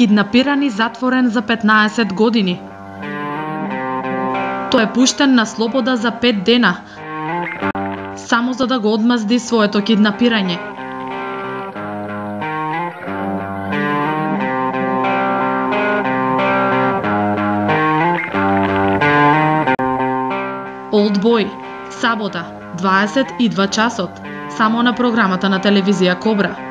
киднапиран и затворен за 15 години. Тој е пуштен на слобода за 5 дена, само за да го одмазди своето киднапирање. Олдбој, сабота, 22 часот, само на програмата на телевизија Кобра.